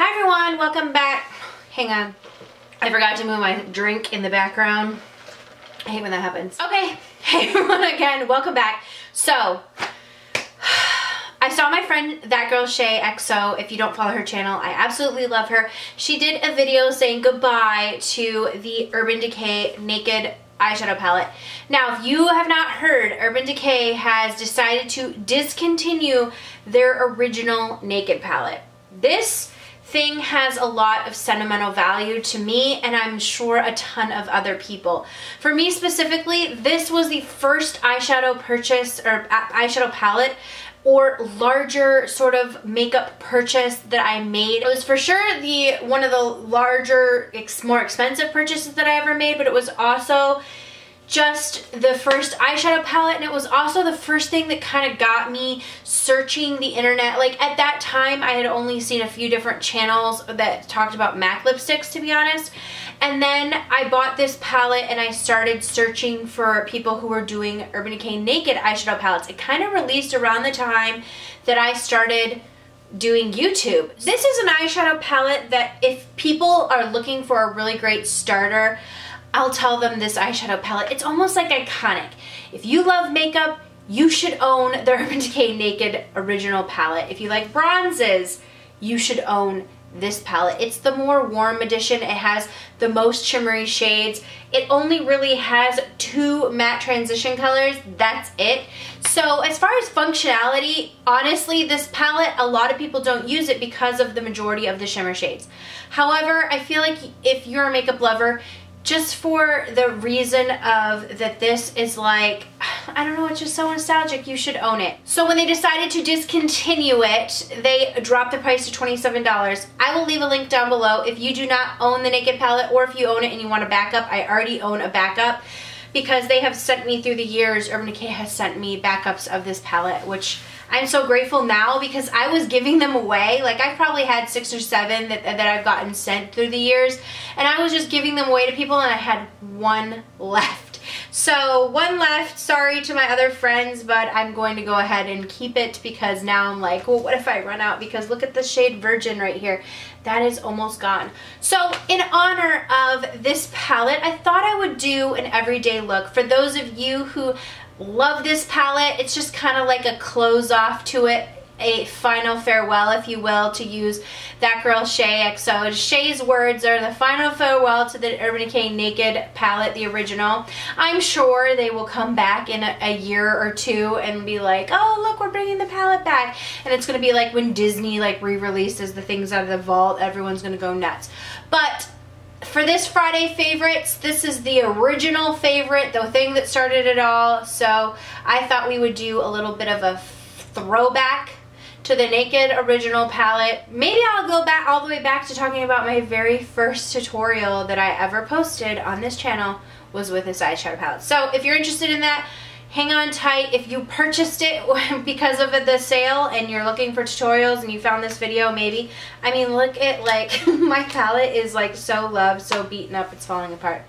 Hi everyone, welcome back. Hang on. I forgot to move my drink in the background. I hate when that happens. Okay, hey everyone again, welcome back. So, I saw my friend, that girl Shay XO, if you don't follow her channel, I absolutely love her. She did a video saying goodbye to the Urban Decay Naked eyeshadow palette. Now, if you have not heard, Urban Decay has decided to discontinue their original Naked palette. This thing has a lot of sentimental value to me and I'm sure a ton of other people. For me specifically, this was the first eyeshadow purchase or eyeshadow palette or larger sort of makeup purchase that I made. It was for sure the one of the larger, more expensive purchases that I ever made, but it was also just the first eyeshadow palette and it was also the first thing that kind of got me searching the internet. Like at that time I had only seen a few different channels that talked about MAC lipsticks to be honest. And then I bought this palette and I started searching for people who were doing Urban Decay Naked eyeshadow palettes. It kind of released around the time that I started doing YouTube. This is an eyeshadow palette that if people are looking for a really great starter, I'll tell them this eyeshadow palette. It's almost like iconic. If you love makeup, you should own the Urban Decay Naked Original palette. If you like bronzes, you should own this palette. It's the more warm edition. It has the most shimmery shades. It only really has two matte transition colors. That's it. So as far as functionality, honestly, this palette, a lot of people don't use it because of the majority of the shimmer shades. However, I feel like if you're a makeup lover, just for the reason of that this is like, I don't know, it's just so nostalgic, you should own it. So when they decided to discontinue it, they dropped the price to $27. I will leave a link down below if you do not own the Naked palette or if you own it and you want a backup, I already own a backup because they have sent me through the years, Urban Decay has sent me backups of this palette, which I'm so grateful now because I was giving them away. Like I probably had six or seven that, that I've gotten sent through the years and I was just giving them away to people and I had one left. So one left, sorry to my other friends, but I'm going to go ahead and keep it because now I'm like, well, what if I run out? Because look at the shade Virgin right here. That is almost gone. So in honor of this palette, I thought I would do an everyday look. For those of you who Love this palette. It's just kind of like a close off to it a final farewell, if you will, to use that girl Shay XO. Shay's words are the final farewell to the Urban Decay Naked palette, the original. I'm sure they will come back in a, a year or two and be like, oh, look, we're bringing the palette back. And it's going to be like when Disney like re-releases the things out of the vault, everyone's going to go nuts. But for this Friday favorites, this is the original favorite, the thing that started it all. So I thought we would do a little bit of a throwback to the Naked Original palette. Maybe I'll go back all the way back to talking about my very first tutorial that I ever posted on this channel was with this eyeshadow palette. So if you're interested in that, hang on tight. If you purchased it because of the sale and you're looking for tutorials and you found this video, maybe. I mean, look at like, my palette is like so loved, so beaten up, it's falling apart.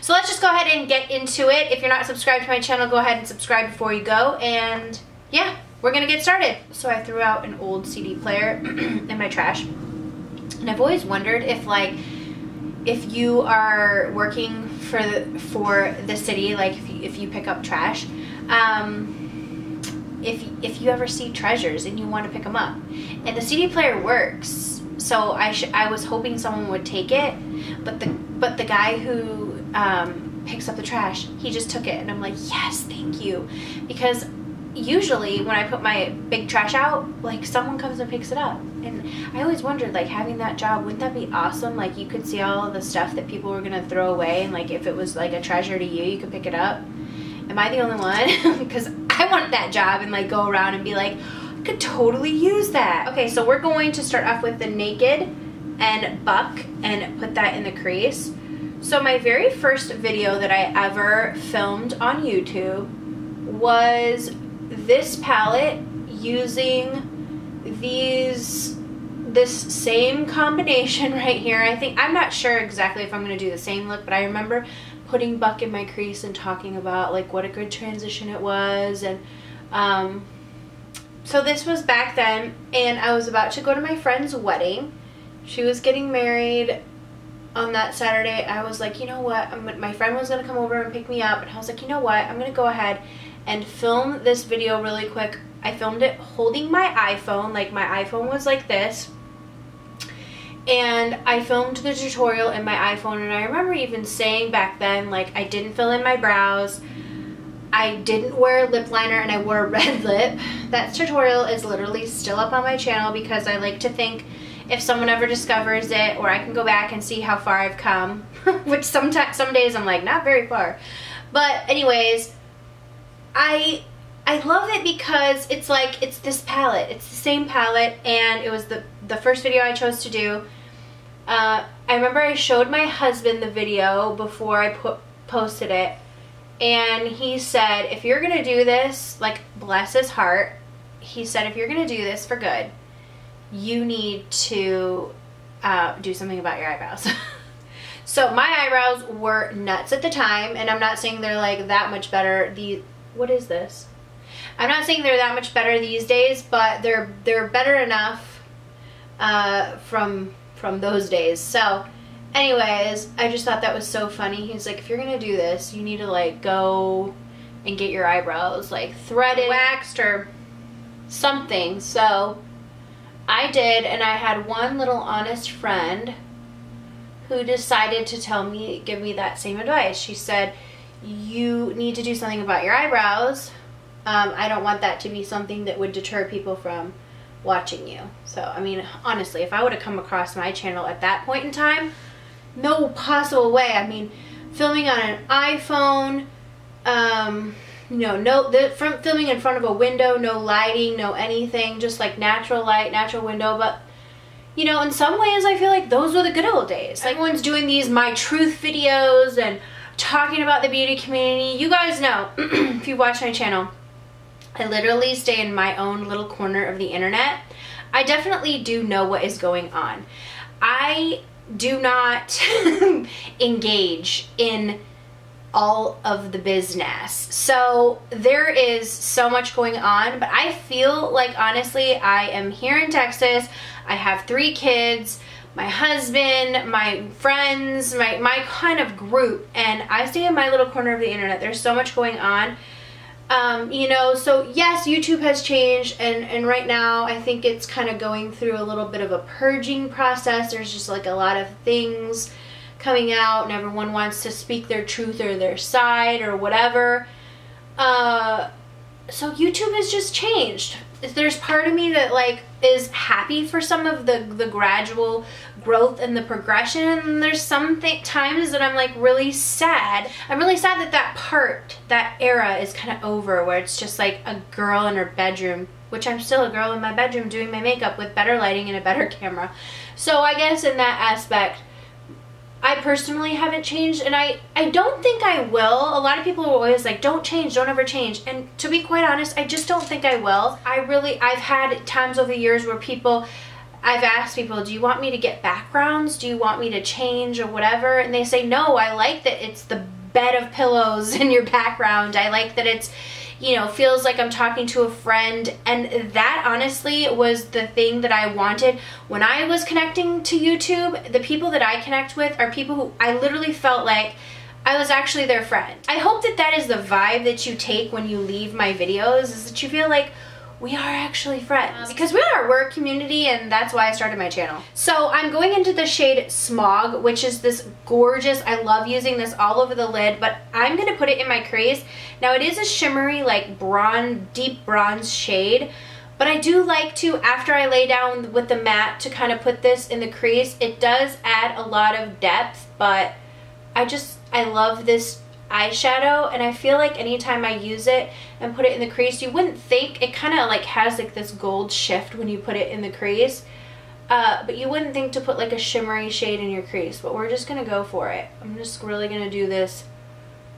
So let's just go ahead and get into it. If you're not subscribed to my channel, go ahead and subscribe before you go. And yeah, we're gonna get started. So I threw out an old CD player in my trash. And I've always wondered if like, if you are working for the, for the city, like if you, if you pick up trash, um, if, if you ever see treasures and you want to pick them up. And the CD player works, so I, I was hoping someone would take it, but the, but the guy who um, picks up the trash, he just took it and I'm like, yes, thank you. Because usually when I put my big trash out, like someone comes and picks it up. And I always wondered, like having that job, wouldn't that be awesome? Like you could see all the stuff that people were gonna throw away, and like if it was like a treasure to you, you could pick it up. Am I the only one? Because I want that job and like go around and be like, I could totally use that. Okay, so we're going to start off with the Naked and Buck and put that in the crease. So my very first video that I ever filmed on YouTube was this palette using these this same combination right here. I think, I'm not sure exactly if I'm going to do the same look, but I remember putting Buck in my crease and talking about like what a good transition it was. And um, so this was back then and I was about to go to my friend's wedding she was getting married on that Saturday. I was like, you know what? I'm, my friend was going to come over and pick me up. And I was like, you know what? I'm going to go ahead and film this video really quick. I filmed it holding my iPhone. Like my iPhone was like this. And I filmed the tutorial in my iPhone. And I remember even saying back then, like I didn't fill in my brows. I didn't wear lip liner and I wore a red lip. That tutorial is literally still up on my channel because I like to think if someone ever discovers it or I can go back and see how far I've come. Which sometimes some days I'm like, not very far. But anyways, I I love it because it's like it's this palette. It's the same palette and it was the the first video I chose to do. Uh, I remember I showed my husband the video before I put posted it and he said if you're gonna do this like bless his heart he said if you're gonna do this for good you need to uh, do something about your eyebrows so my eyebrows were nuts at the time and I'm not saying they're like that much better the what is this I'm not saying they're that much better these days but they're they're better enough uh, from from those days so anyways, I just thought that was so funny. He's like, if you're gonna do this, you need to like go and get your eyebrows like threaded, waxed, or something. So I did, and I had one little honest friend who decided to tell me, give me that same advice. She said, you need to do something about your eyebrows. Um, I don't want that to be something that would deter people from watching you. So, I mean, honestly, if I would have come across my channel at that point in time, no possible way. I mean, filming on an iPhone, um, you know, no, the front filming in front of a window, no lighting, no anything, just like natural light, natural window. But you know, in some ways, I feel like those were the good old days. Like everyone's doing these my truth videos and talking about the beauty community. You guys know if you watch my channel. I literally stay in my own little corner of the internet. I definitely do know what is going on. I do not engage in all of the business. So there is so much going on, but I feel like honestly, I am here in Texas. I have three kids, my husband, my friends, my, my kind of group, and I stay in my little corner of the internet. There's so much going on. Um, you know, so yes, YouTube has changed and, and right now I think it's kind of going through a little bit of a purging process. There's just like a lot of things coming out and everyone wants to speak their truth or their side or whatever. Uh, so YouTube has just changed. There's part of me that like is happy for some of the, the gradual growth and the progression. And there's some times that I'm like really sad. I'm really sad that that part, that era is kind of over where it's just like a girl in her bedroom which I'm still a girl in my bedroom doing my makeup with better lighting and a better camera. So I guess in that aspect, I personally haven't changed and I, I don't think I will. A lot of people are always like, don't change, don't ever change. And to be quite honest, I just don't think I will. I really, I've had times over the years where people, I've asked people, do you want me to get backgrounds? Do you want me to change or whatever? And they say, no, I like that it's the bed of pillows in your background. I like that it's, you know, feels like I'm talking to a friend. And that honestly was the thing that I wanted. When I was connecting to YouTube, the people that I connect with are people who I literally felt like I was actually their friend. I hope that that is the vibe that you take when you leave my videos, is that you feel like, we are actually friends um, because we are a work community and that's why I started my channel. So I'm going into the shade Smog, which is this gorgeous, I love using this all over the lid, but I'm going to put it in my crease. Now it is a shimmery, like bronze, deep bronze shade, but I do like to, after I lay down with the matte, to kind of put this in the crease. It does add a lot of depth, but I just, I love this eyeshadow and I feel like anytime I use it and put it in the crease you wouldn't think it kind of like has like this gold shift when you put it in the crease. Uh, but you wouldn't think to put like a shimmery shade in your crease but we're just gonna go for it. I'm just really gonna do this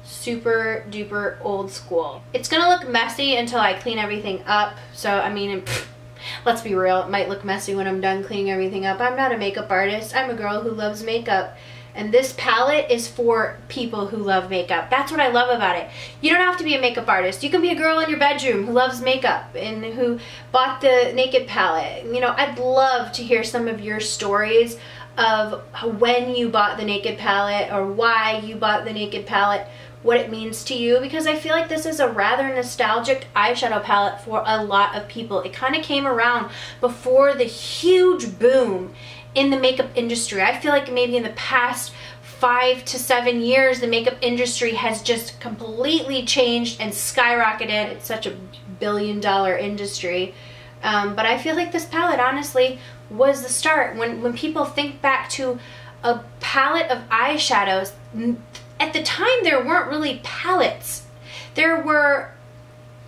super duper old school. It's gonna look messy until I clean everything up so I mean let's be real it might look messy when I'm done cleaning everything up. I'm not a makeup artist. I'm a girl who loves makeup And this palette is for people who love makeup. That's what I love about it. You don't have to be a makeup artist. You can be a girl in your bedroom who loves makeup and who bought the Naked palette. You know, I'd love to hear some of your stories of when you bought the Naked palette or why you bought the Naked palette what it means to you because I feel like this is a rather nostalgic eyeshadow palette for a lot of people. It kind of came around before the huge boom in the makeup industry. I feel like maybe in the past five to seven years, the makeup industry has just completely changed and skyrocketed. It's such a billion dollar industry. Um, but I feel like this palette, honestly, was the start. When, when people think back to a palette of eyeshadows, at the time there weren't really palettes. There were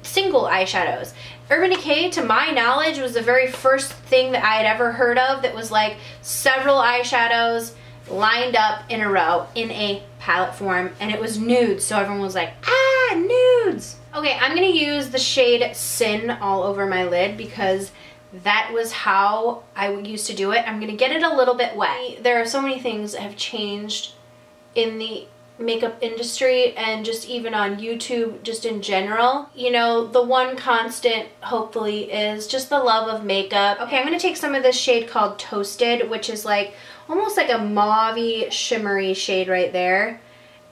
single eyeshadows. Urban Decay, to my knowledge, was the very first thing that I had ever heard of that was like several eyeshadows lined up in a row in a palette form and it was nudes so everyone was like ah nudes! Okay I'm gonna use the shade Sin all over my lid because that was how I used to do it. I'm gonna get it a little bit wet. There are so many things that have changed in the makeup industry and just even on YouTube just in general. You know, the one constant hopefully is just the love of makeup. Okay, I'm going to take some of this shade called Toasted, which is like almost like a mauve shimmery shade right there.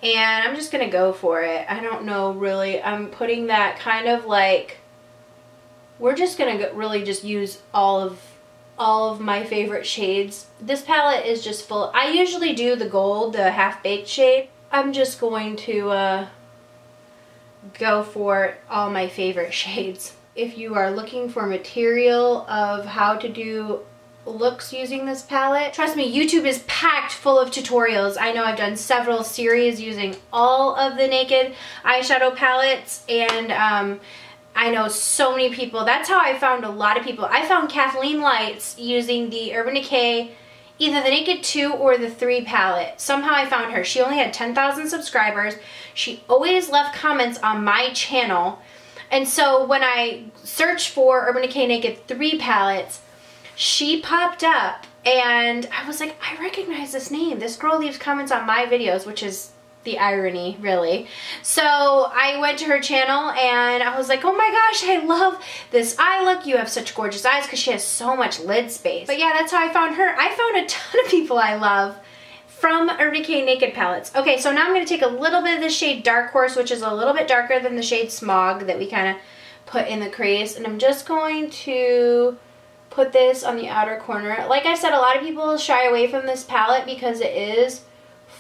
And I'm just going to go for it. I don't know really. I'm putting that kind of like, we're just going to really just use all of all of my favorite shades. This palette is just full. I usually do the gold, the half-baked shade. I'm just going to uh, go for all my favorite shades. If you are looking for material of how to do looks using this palette. Trust me, YouTube is packed full of tutorials. I know I've done several series using all of the Naked eyeshadow palettes and um, I know so many people. That's how I found a lot of people. I found Kathleen Lights using the Urban Decay either the Naked 2 or the 3 palette. Somehow I found her. She only had 10,000 subscribers. She always left comments on my channel. And so when I searched for Urban Decay Naked 3 palettes, she popped up and I was like, I recognize this name. This girl leaves comments on my videos, which is the irony, really. So I went to her channel and I was like, oh my gosh, I love this eye look. You have such gorgeous eyes because she has so much lid space. But yeah, that's how I found her. I found a ton of people I love from Decay Naked Palettes. Okay, so now I'm going to take a little bit of the shade Dark Horse, which is a little bit darker than the shade Smog that we kind of put in the crease. And I'm just going to put this on the outer corner. Like I said, a lot of people shy away from this palette because it is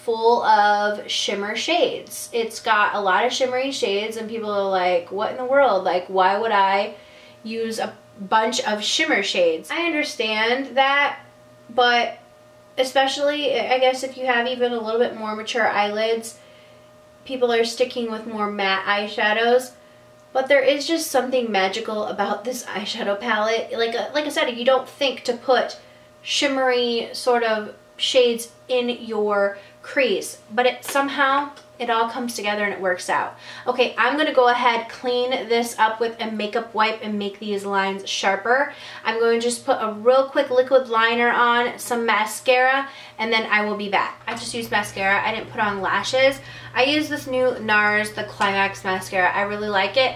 full of shimmer shades. It's got a lot of shimmery shades and people are like, what in the world? Like, why would I use a bunch of shimmer shades? I understand that, but especially, I guess if you have even a little bit more mature eyelids, people are sticking with more matte eyeshadows. But there is just something magical about this eyeshadow palette. Like, uh, like I said, you don't think to put shimmery sort of shades in your crease, but it somehow it all comes together and it works out. Okay, I'm gonna go ahead, clean this up with a makeup wipe and make these lines sharper. I'm going to just put a real quick liquid liner on, some mascara, and then I will be back. I just used mascara, I didn't put on lashes. I use this new NARS, the Climax mascara, I really like it.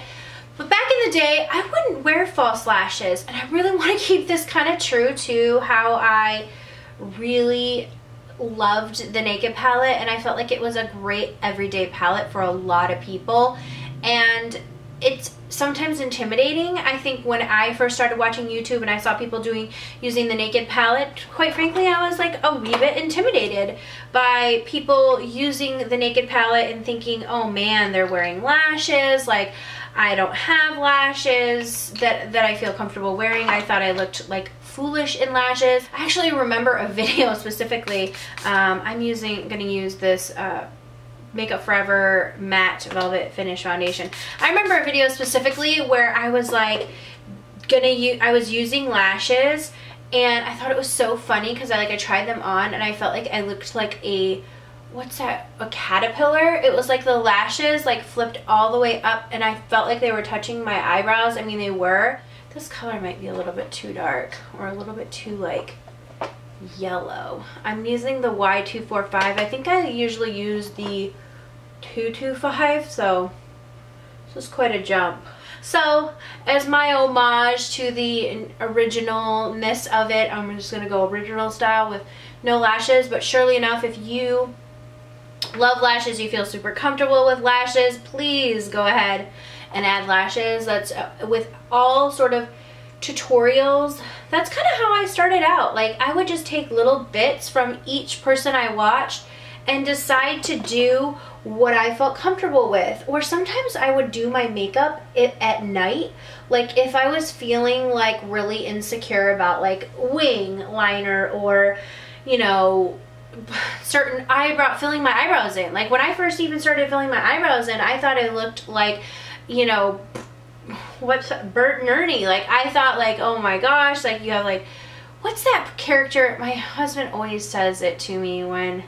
But back in the day, I wouldn't wear false lashes, and I really want to keep this kind of true to how I really loved the Naked palette and I felt like it was a great everyday palette for a lot of people and it's sometimes intimidating. I think when I first started watching YouTube and I saw people doing using the Naked palette, quite frankly, I was like oh, a wee bit intimidated by people using the Naked palette and thinking, oh man, they're wearing lashes, like I don't have lashes that, that I feel comfortable wearing. I thought I looked like foolish in lashes. I actually remember a video specifically. Um, I'm using, gonna use this uh, Makeup Forever Matte Velvet Finish Foundation. I remember a video specifically where I was like, gonna use, I was using lashes and I thought it was so funny because I like I tried them on and I felt like I looked like a what's that a caterpillar it was like the lashes like flipped all the way up and I felt like they were touching my eyebrows I mean they were this color might be a little bit too dark or a little bit too like yellow. I'm using the Y245. I think I usually use the 225, so this is quite a jump. So, as my homage to the originalness of it, I'm just going to go original style with no lashes. But surely enough, if you love lashes, you feel super comfortable with lashes, please go ahead and add lashes. That's uh, with all sort of tutorials. That's kind of how I started out. Like, I would just take little bits from each person I watched and decide to do what I felt comfortable with. Or sometimes I would do my makeup at night. Like if I was feeling like really insecure about like wing liner or, you know, certain eyebrow, filling my eyebrows in. Like when I first even started filling my eyebrows in, I thought it looked like, you know, what's Bert and Ernie. Like I thought like, oh my gosh, like you have like, what's that character? My husband always says it to me when,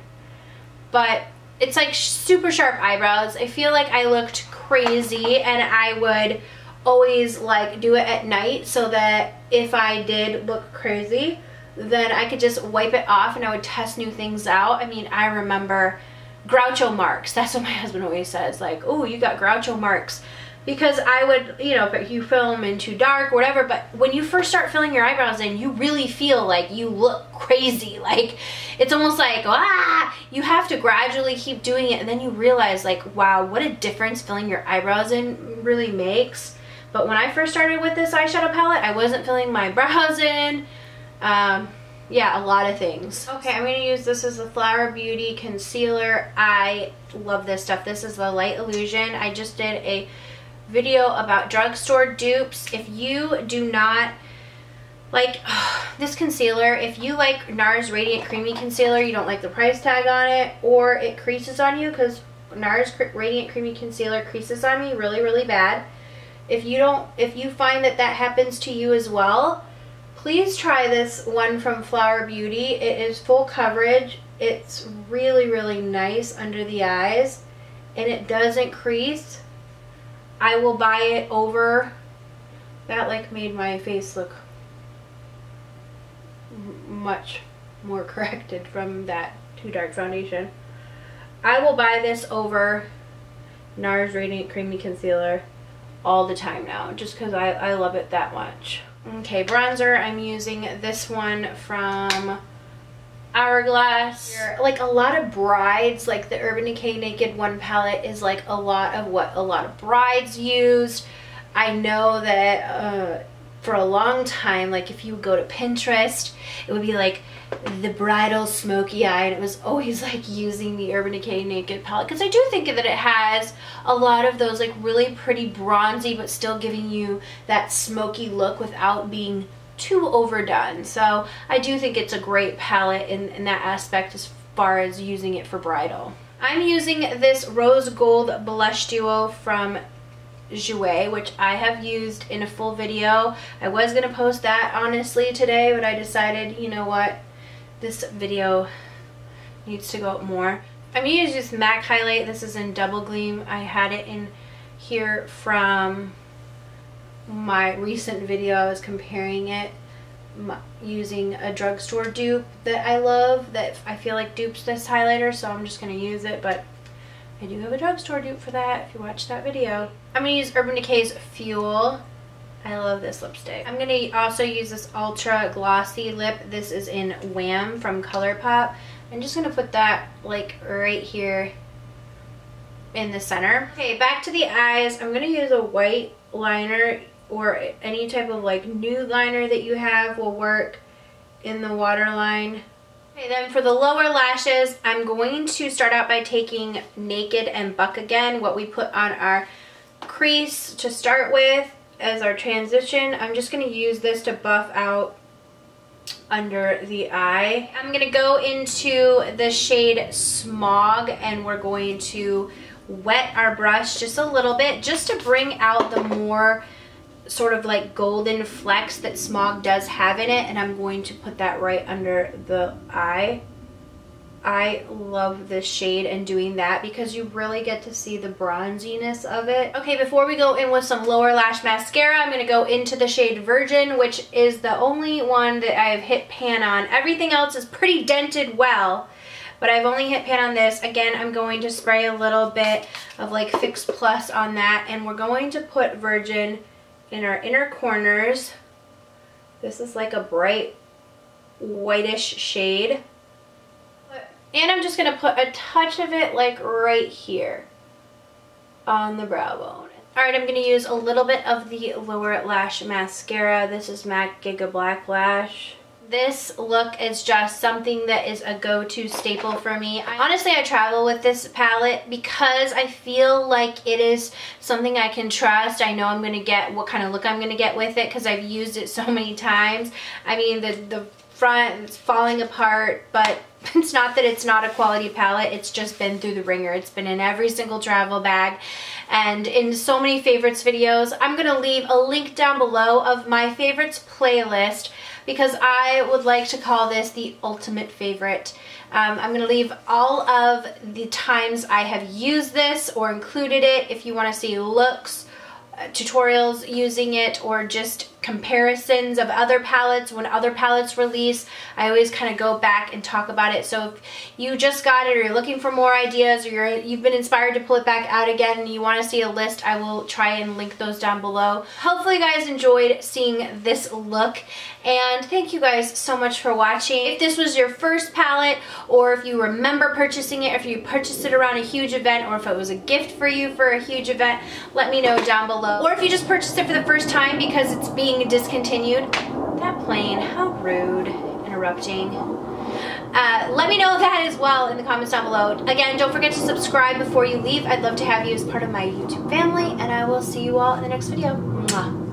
but it's like super sharp eyebrows. I feel like I looked crazy and I would always like do it at night so that if I did look crazy, then I could just wipe it off and I would test new things out. I mean, I remember Groucho Marx. That's what my husband always says. Like, oh, you got Groucho Marx because I would, you know, if you film in too dark whatever, but when you first start filling your eyebrows in, you really feel like you look crazy. Like, it's almost like, ah, you have to gradually keep doing it and then you realize like, wow, what a difference filling your eyebrows in really makes. But when I first started with this eyeshadow palette, I wasn't filling my brows in. Um, yeah, a lot of things. Okay, I'm going to use this as a Flower Beauty concealer. I love this stuff. This is the Light Illusion. I just did a video about drugstore dupes. If you do not like this concealer, if you like NARS Radiant Creamy Concealer, you don't like the price tag on it, or it creases on you, because NARS Radiant Creamy Concealer creases on me really, really bad. If you don't, if you find that that happens to you as well, please try this one from Flower Beauty. It is full coverage. It's really, really nice under the eyes, and it doesn't crease I will buy it over. That like made my face look much more corrected from that too dark foundation. I will buy this over NARS Radiant Creamy Concealer all the time now just because I, I love it that much. Okay, bronzer, I'm using this one from Hourglass. Like a lot of brides, like the Urban Decay Naked One palette is like a lot of what a lot of brides used. I know that uh, for a long time, like if you would go to Pinterest, it would be like the bridal smoky eye and it was always like using the Urban Decay Naked palette because I do think that it has a lot of those like really pretty bronzy but still giving you that smoky look without being too overdone. So I do think it's a great palette in, in that aspect as far as using it for bridal. I'm using this Rose Gold Blush Duo from Jouer, which I have used in a full video. I was going to post that honestly today, but I decided, you know what, this video needs to go up more. I'm going to use this MAC highlight. This is in Double Gleam. I had it in here from my recent video I was comparing it using a drugstore dupe that I love that I feel like dupes this highlighter so I'm just going to use it but I do have a drugstore dupe for that if you watch that video. I'm going to use Urban Decay's Fuel. I love this lipstick. I'm going to also use this Ultra Glossy Lip. This is in Wham from ColourPop. I'm just going to put that like right here in the center. Okay, back to the eyes. I'm going to use a white liner or any type of like nude liner that you have will work in the waterline. Okay, then for the lower lashes, I'm going to start out by taking Naked and Buck Again, what we put on our crease to start with as our transition. I'm just going to use this to buff out under the eye. I'm going to go into the shade Smog and we're going to wet our brush just a little bit just to bring out the more sort of like golden flecks that smog does have in it and I'm going to put that right under the eye I love this shade and doing that because you really get to see the bronziness of it. Okay, before we go in with some lower lash mascara, I'm going to go into the shade Virgin, which is the only one that I have hit pan on. Everything else is pretty dented well, but I've only hit pan on this. Again, I'm going to spray a little bit of like Fix Plus on that, and we're going to put Virgin in our inner corners. This is like a bright whitish shade. And I'm just going to put a touch of it like right here on the brow bone. Alright, I'm going to use a little bit of the lower lash mascara. This is MAC Giga Black Lash. This look is just something that is a go-to staple for me. I, honestly, I travel with this palette because I feel like it is something I can trust. I know I'm going to get what kind of look I'm going to get with it because I've used it so many times. I mean, the, the front is falling apart, but it's not that it's not a quality palette, it's just been through the ringer. It's been in every single travel bag and in so many favorites videos. I'm going to leave a link down below of my favorites playlist because I would like to call this the ultimate favorite. Um, I'm going to leave all of the times I have used this or included it if you want to see looks, uh, tutorials using it or just comparisons of other palettes when other palettes release. I always kind of go back and talk about it. So if you just got it or you're looking for more ideas or you're you've been inspired to pull it back out again and you want to see a list I will try and link those down below. Hopefully you guys enjoyed seeing this look and thank you guys so much for watching. If this was your first palette or if you remember purchasing it or if you purchased it around a huge event or if it was a gift for you for a huge event let me know down below. Or if you just purchased it for the first time because it's being being discontinued. That plane, how rude, interrupting. Uh, let me know that as well in the comments down below. Again, don't forget to subscribe before you leave. I'd love to have you as part of my YouTube family, and I will see you all in the next video.